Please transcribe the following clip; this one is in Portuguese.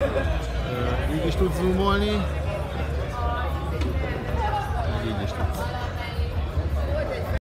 Eh, Így is tudsz zoomolni,